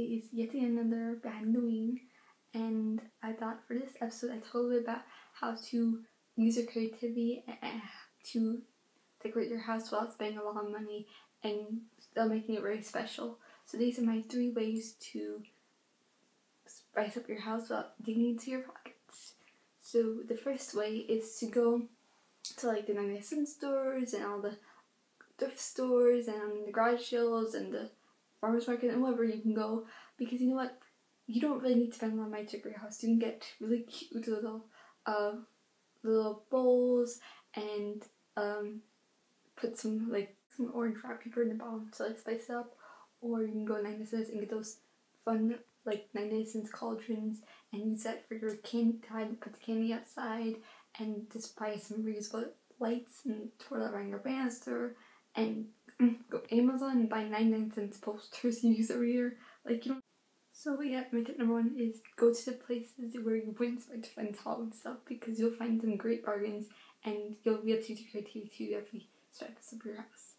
is yet another behind the 'Ween and I thought for this episode I told you about how to use your creativity eh, eh, to decorate your house without spending a lot of money and still making it very special. So these are my three ways to spice up your house without digging into your pockets. So the first way is to go to like the 99 cent stores and all the thrift stores and the garage sales and the farmers market and wherever you can go. Because you know what? You don't really need to spend of money to house. You can get really cute little uh little bowls and um put some like some orange wrap paper in the bottom to like spice it up. Or you can go 99 cents and get those fun like 99 cents cauldrons and use that for your candy time put the candy outside and just buy some reusable lights and twirl around your banister and go Amazon and buy 99 cents posters you use every year. Like you know. So yeah, my tip number one is go to the places where you wouldn't expect to find Halloween stuff because you'll find some great bargains and you'll be able to use your creativity to every stripes of your house.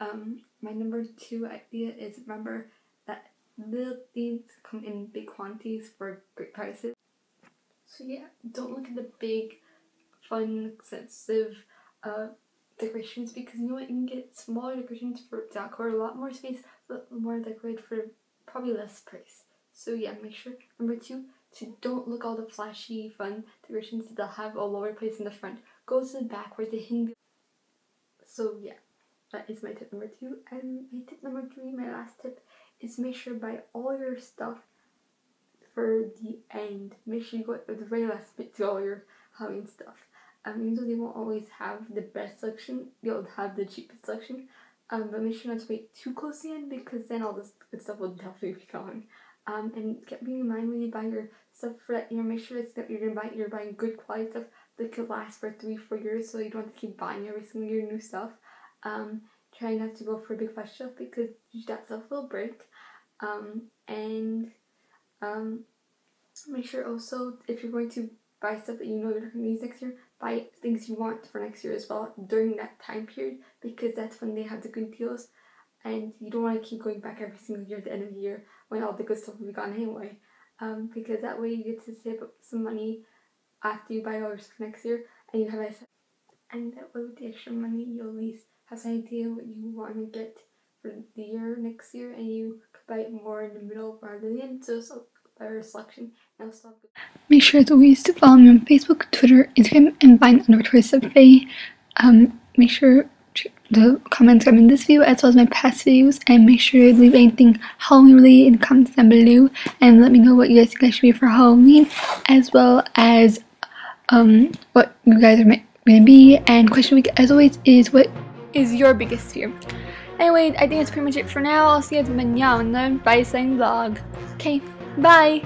Um, my number two idea is remember that little things come in big quantities for great prices. So yeah, don't look at the big, fun, expensive uh, decorations because you know what, you can get smaller decorations for decor, a lot more space, but more decorated for probably less price. So yeah, make sure, number two, to don't look all the flashy, fun decorations that they'll have all over the place in the front. Go to the back where the hidden so yeah, that is my tip number two. And my tip number three, my last tip, is make sure buy all your stuff for the end. Make sure you go at the very last bit to all your Halloween stuff. Um, mean, they won't always have the best selection, they'll have the cheapest selection. Um, but make sure not to wait too close to the end because then all this good stuff will definitely be gone. Um, and keep in mind when you buy your stuff for that year, make sure it's that you're gonna buy you're buying good quality stuff that could last for three, four years, so you don't have to keep buying every single year new stuff. Um, try not to go for big flash stuff because that stuff will break. Um, and um, make sure also if you're going to buy stuff that you know you're not going to use next year, buy things you want for next year as well during that time period because that's when they have the good deals. And you don't want to keep going back every single year at the end of the year when all the good stuff will be gone anyway. Um, because that way you get to save up some money after you buy all your stuff next year and you have a and that way with the extra money you'll at least have an idea what you want to get for the year next year and you could buy it more in the middle rather than the end so it's better selection and also Make sure as always to follow me on Facebook, Twitter, Instagram and find underscore subway. Um make sure the comments come in this video as well as my past videos and make sure to leave anything Halloween related in the comments down below and let me know what you guys think I should be for Halloween as well as um, what you guys are gonna be. And question week, as always, is what is your biggest fear? Anyway, I think that's pretty much it for now. I'll see you guys the Bye Sign vlog. Okay, bye!